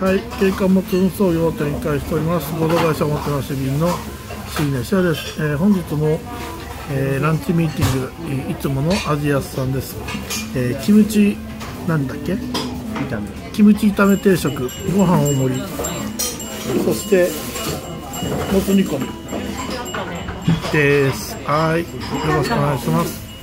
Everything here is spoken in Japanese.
はい、景観も運送業を展開しております。合同会社おもてなし便の椎名社です、えー本日も、えーランチミーティングえーいつものアジアスさんです、えーキムチなんだっけ？炒め。キムチ炒め定食。ご飯大盛り。そしてもつ煮込み。です。はいよろしくお願いします。